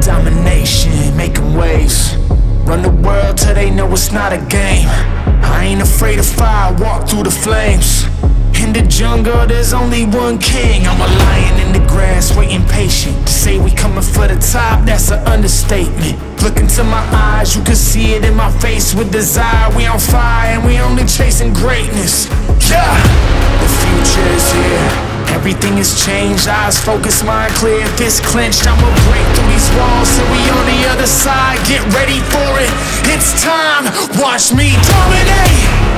Domination, making waves. Run the world till they know it's not a game. I ain't afraid of fire, walk through the flames. In the jungle, there's only one king, I'm a lion top, that's an understatement. Look into my eyes, you can see it in my face with desire. We on fire and we only chasing greatness. Yeah, the future is here. Everything has changed, eyes focused, mind clear, fist clenched. I'ma break through these walls till we on the other side. Get ready for it, it's time. Watch me dominate.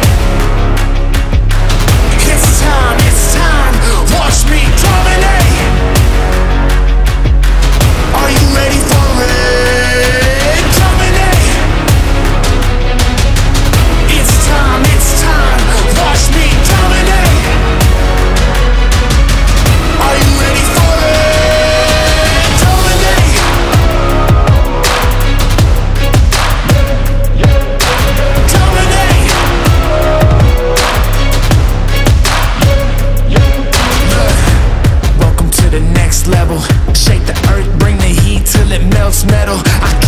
Metal. I